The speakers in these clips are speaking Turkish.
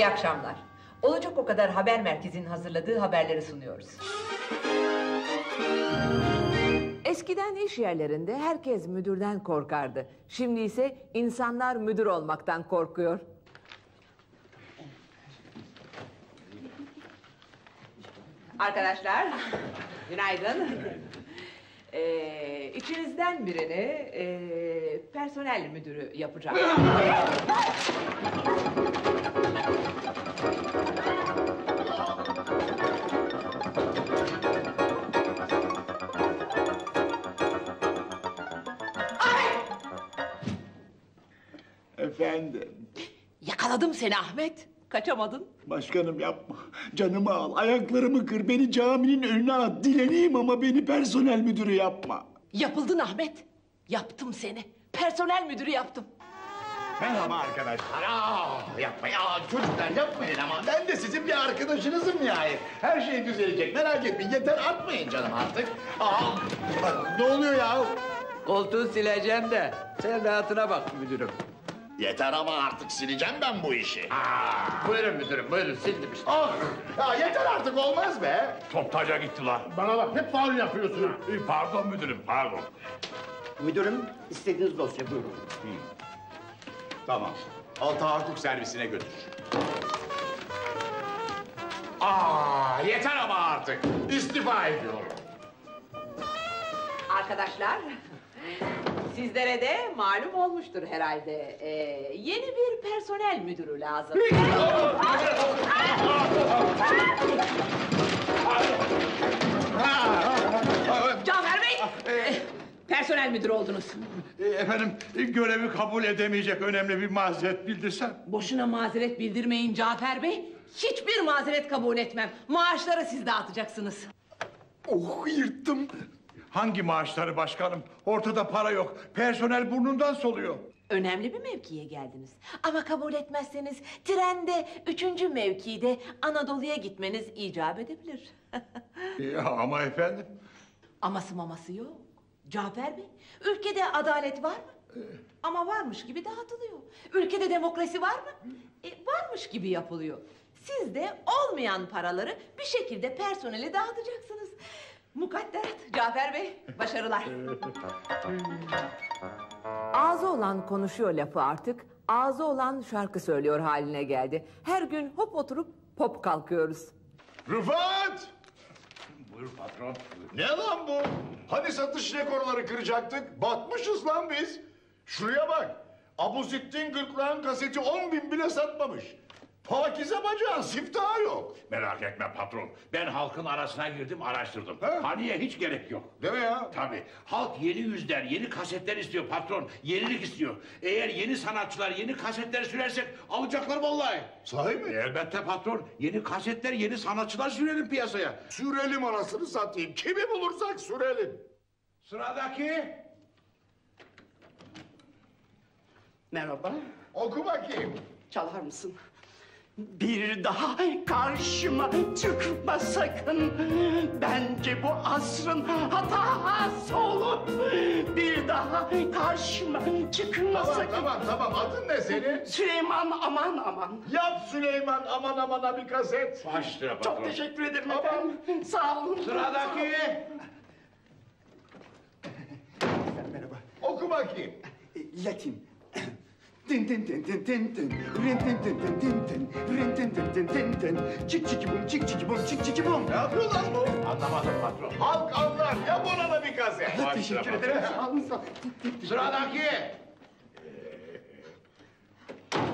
İyi akşamlar. Olacak o kadar haber merkezinin hazırladığı haberleri sunuyoruz. Eskiden iş yerlerinde herkes müdürden korkardı. Şimdi ise insanlar müdür olmaktan korkuyor. Arkadaşlar, günaydın. Ee, içinizden birini ee, personel müdürü yapacağım. Efendim. Yakaladım seni Ahmet. Kaçamadın. Başkanım yapma. Canımı al. Ayaklarımı kır. Beni caminin önüne at. Dileneyim ama beni personel müdürü yapma. Yapıldın Ahmet. Yaptım seni. Personel müdürü yaptım. Merhaba arkadaşlar. Aa, yapma ya çocuklar yapmayın ama ben de sizin bir arkadaşınızım nihayet. Her şey düzelecek merak etmeyin yeter atmayın canım artık. Aa, ne oluyor ya? Koltuğu sileceğim de sen rahatına bak müdürüm. Yeter ama artık sileceğim ben bu işi. Aa, buyurun müdürüm buyurun sildim işte. Ah, ya yeter artık olmaz be. Top taca gittiler. Bana bak hep faul yapıyorsun ha. Ee, Pardon müdürüm, pardon. Müdürüm istediğiniz dosya buyurun. Tamam. Al tahakkuk servisine götür. Aa, yeter ama artık. İstifa ediyorum. Arkadaşlar, sizlere de malum olmuştur herhalde. Ee, yeni bir personel müdürü lazım. Cafer Bey, eh, personel müdürü oldunuz. Ee, Efendim, görevi kabul edemeyecek önemli bir mazeret bildirsem. Boşuna mazeret bildirmeyin Cafer Bey. Hiçbir mazeret kabul etmem. Maaşları siz dağıtacaksınız. Oh, yırttım. Hangi maaşları başkanım? Ortada para yok. Personel burnundan soluyor. Önemli bir mevkiye geldiniz. Ama kabul etmezseniz trende üçüncü mevkide Anadolu'ya gitmeniz icap edebilir. Ya, ama efendim, Aması maması yok. Cafer Bey, ülkede adalet var mı? Ama varmış gibi dağıtılıyor. Ülkede demokrasi var mı? E, varmış gibi yapılıyor. Siz de olmayan paraları bir şekilde personele dağıtacaksınız. Mukadderat Cafer Bey, başarılar. Ağzı olan konuşuyor lafı artık. Ağzı olan şarkı söylüyor haline geldi. Her gün hop oturup pop kalkıyoruz. Rıfat! buyur patron. Ne lan bu? Hani satış rekorları kıracaktık? Batmışız lan biz. Şuraya bak. Abuzittin Gırtlağın kaseti 10 bin bile satmamış. Pakize bacağın siftahı yok. Merak etme patron. Ben halkın arasına girdim, araştırdım. Ha? Paniğe hiç gerek yok. Değil mi ya? Tabii. Halk yeni yüzler, yeni kasetler istiyor patron. Yenilik istiyor. Eğer yeni sanatçılar yeni kasetleri sürersek alacaklar vallahi. Sahi mi? Elbette patron. Yeni kasetler, yeni sanatçılar sürelim piyasaya. Sürelim anasını satayım. Kimi bulursak sürelim. Sıradaki. Merhaba. Oku bakayım. Çalar mısın? Bir daha karşıma çıkma sakın. Bence bu asrın hatası olur. Bir daha karşıma çıkma Tamam sakın. tamam tamam. Adın ne senin? Süleyman aman aman. Yap Süleyman aman amana bir kaset. Başla patron. Çok teşekkür ederim Tamam. efendim. Sağ olun. Sıradaki. Merhaba. Oku bakayım. Latin. Tin tin tin tin tin tin. Rin tin tin tin tin tin. Rin tin tin tin tin tin. Çık çık bum çık çık bum çık çık bum. Ne yapıyor lan bu? Anlamadım patron. Halk anlar. Yap ona da bir. Başla Teşekkür ederim. Sağ olun. Sağ olun. Sıradaki.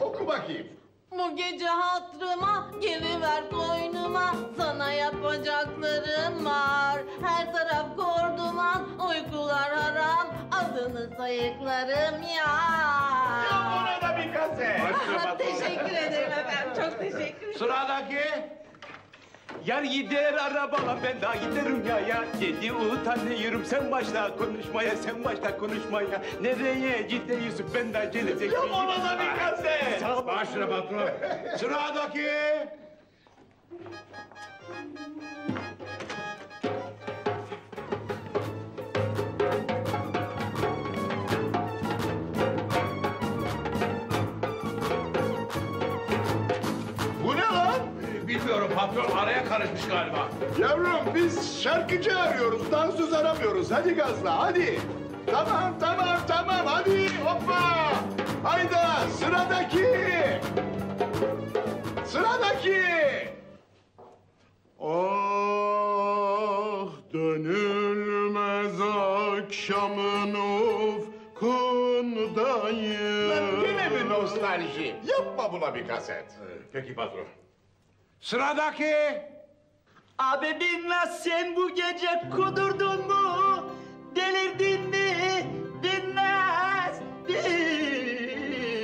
Oku bakayım. Bu gece hatırıma giriver koynuma Sana yapacaklarım var Her taraf kor duman Uykular haram Adını sayıklarım ya Yap ona da bir patron. Teşekkür ederim efendim Çok teşekkür ederim Sıradaki. Yar gider arabala ben daha giderim ya ya Dedi utanıyorum sen başla konuşmaya sen başla konuşmaya Nereye gidiyorsun ben daha gelecek Yap ona da bir ol. Başla patron. Sıradaki. Patron araya karışmış galiba. Yavrum biz şarkıcı arıyoruz, dansöz aramıyoruz. Hadi gazla, hadi. Tamam, tamam, tamam, hadi hoppa. Hayda, sıradaki. Sıradaki. Ah dönülmez akşamın ufkundayım. Lan yine bir nostalji. Yapma buna bir kaset. Peki patron. Sıradaki. Abi Binnaz sen bu gece kudurdun mu? Delirdin mi? Binnaz,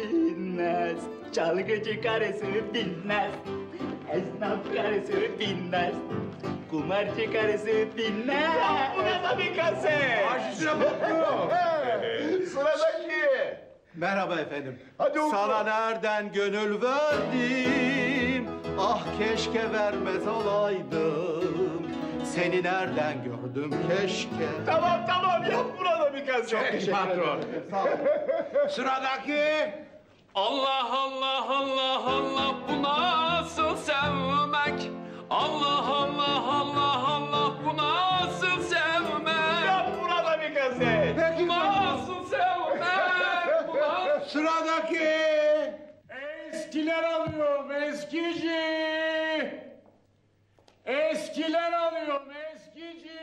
Binnaz. Çalgıcı karısı Binnaz. Esnaf karısı Binnaz. Kumarcı karısı Binnaz. Buna da bir kaset. Karşısına patron. Sıradaki. Merhaba efendim. Hadi oku. Sana nereden gönül verdim? Ah keşke vermez olaydım. Seni nereden gördüm keşke. Tamam tamam yap buna da bir kaset. Peki patron. Sıradaki. Allah Allah Allah Allah bu nasıl sevmek? Allah Allah Allah Allah bu nasıl sevmek? Yap buna da bir kaset. Bu nasıl sevmek? Bu nasıl... Sıradaki. Eskiler alıyorum eskici. Eskiler alıyorum eskici.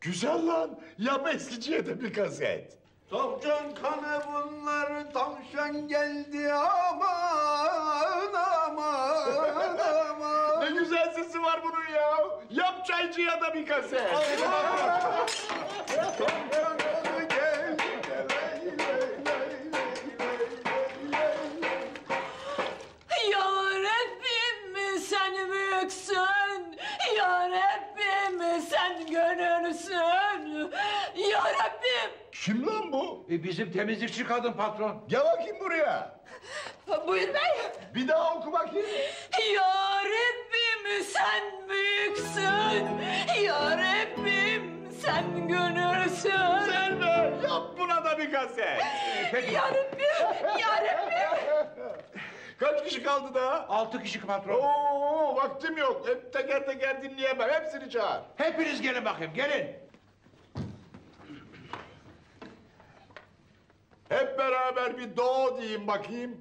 Güzel lan. Yap eskiciye de bir kaset. Topcan kanı bunlar tavşan geldi aman aman aman. Ne güzel sesi var bunun ya. Yap çaycıya da bir kaset. Topcan E, bizim temizlikçi kadın patron. Gel bakayım buraya. Buyur bey. Bir daha oku bakayım. Ya Rabbim sen büyüksün. Ya Rabbim sen gönülsün. Sen de yap buna da bir kaset. Peki. Ya Rabbim. Ya Rabbim. Kaç kişi kaldı daha? Altı kişi patron. Oo vaktim yok. Hep teker teker dinleyemem. Hepsini çağır. Hepiniz gelin bakayım gelin. Hep beraber bir do diyeyim bakayım.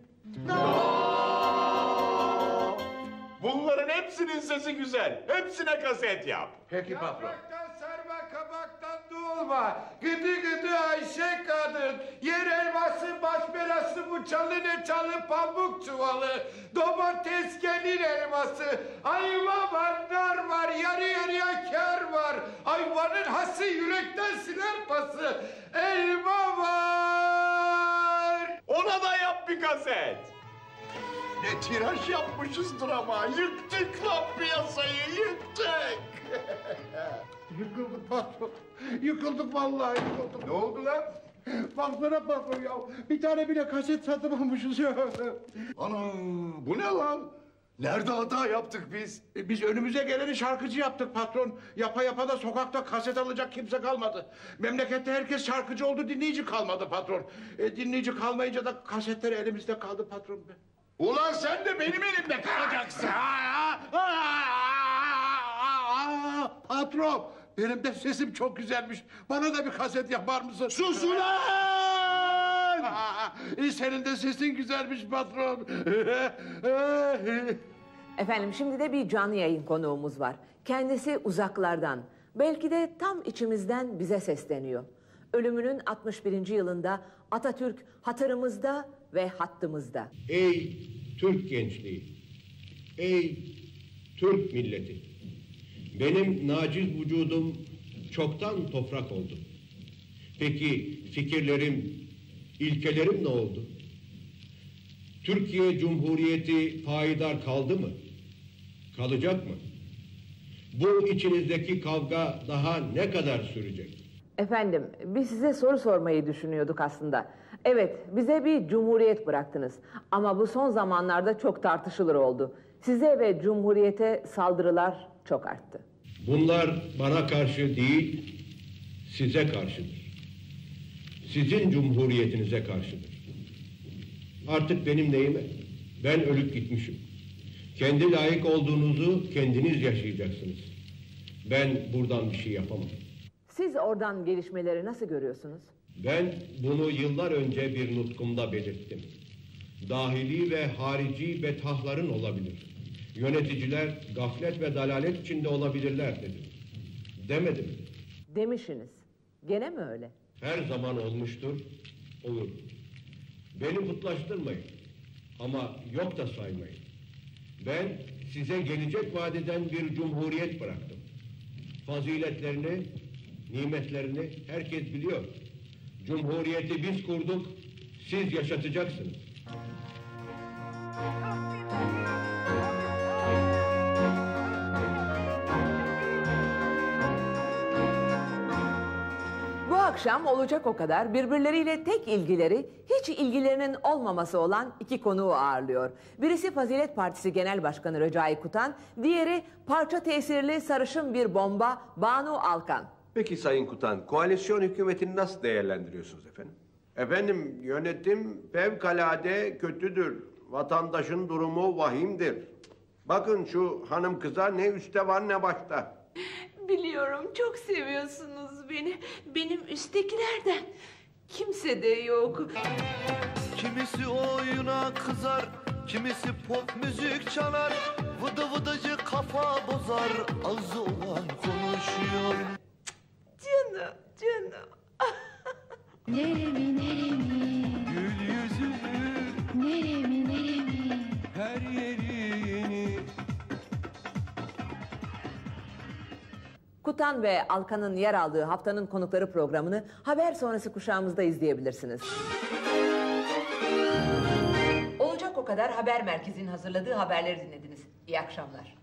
Bunların hepsinin sesi güzel. Hepsine kaset yap. Peki patron. sarma kabaktan doğma. Gıdı gıdı Ayşe kadın. Yer elması baş belası bu çalı ne çalı pamuk çuvalı. Domates gelir elması. Ayva var nar var yarı yarıya kar var. Ayvanın hası yürekten siler pası. Elma var. Yap bir kaset. Ne tiraj yapmışızdır ama. Yıktık lan piyasayı yıktık. Yıkıldık patron. Yıkıldık vallahi yıkıldık. ne oldu lan? Baksana patron ya. Bir tane bile kaset satamamışız ya. Ana bu ne lan? Nerede hata yaptık biz? E, Biz önümüze geleni şarkıcı yaptık patron. Yapa yapa da sokakta kaset alacak kimse kalmadı. Memlekette herkes şarkıcı oldu, dinleyici kalmadı patron. E, dinleyici kalmayınca da kasetler elimizde kaldı patron. Ulan sen de benim elimde kalacaksın. Aa, aa, aa, patron, benim de sesim çok güzelmiş. Bana da bir kaset yapar mısın? Sus ulan! Senin de sesin güzelmiş patron. Efendim şimdi de bir canlı yayın konuğumuz var. Kendisi uzaklardan. Belki de tam içimizden bize sesleniyor. Ölümünün 61. yılında Atatürk hatırımızda ve hattımızda. Ey Türk gençliği, ey Türk milleti. Benim naciz vücudum çoktan toprak oldu. Peki fikirlerim, ilkelerim ne oldu? Türkiye Cumhuriyeti payidar kaldı mı? Kalacak mı? Bu içinizdeki kavga daha ne kadar sürecek? Efendim biz size soru sormayı düşünüyorduk aslında. Evet bize bir cumhuriyet bıraktınız. Ama bu son zamanlarda çok tartışılır oldu. Size ve cumhuriyete saldırılar çok arttı. Bunlar bana karşı değil, size karşıdır. Sizin cumhuriyetinize karşıdır. Artık benim neyime? Ben ölüp gitmişim. Kendi layık olduğunuzu kendiniz yaşayacaksınız. Ben buradan bir şey yapamam. Siz oradan gelişmeleri nasıl görüyorsunuz? Ben bunu yıllar önce bir nutkumda belirttim. Dahili ve harici betahların olabilir. Yöneticiler gaflet ve dalalet içinde olabilirler dedim. Demedim. Demişsiniz. Gene mi öyle? Her zaman olmuştur, olur. Beni putlaştırmayın. Ama yok da saymayın. Ben size gelecek vadeden bir cumhuriyet bıraktım. Faziletlerini, nimetlerini herkes biliyor. Cumhuriyeti biz kurduk, siz yaşatacaksınız. Akşam olacak o kadar birbirleriyle tek ilgileri, hiç ilgilerinin olmaması olan iki konuğu ağırlıyor. Birisi Fazilet Partisi Genel Başkanı Recai Kutan, diğeri parça tesirli sarışın bir bomba Banu Alkan. Peki Sayın Kutan, koalisyon hükümetini nasıl değerlendiriyorsunuz efendim? Efendim yönetim fevkalade kötüdür. Vatandaşın durumu vahimdir. Bakın şu hanım kıza ne üstte var ne başta. Biliyorum çok seviyorsunuz beni. Benim üsttekilerden kimse de yok. Kimisi oyuna kızar, kimisi pop müzik çalar. Vıdı vıdıcı kafa bozar, ağzı olan konuşuyor. Canım, canım. Neremi Kutan ve Alkan'ın yer aldığı haftanın konukları programını haber sonrası kuşağımızda izleyebilirsiniz. Olacak o kadar haber merkezinin hazırladığı haberleri dinlediniz. İyi akşamlar.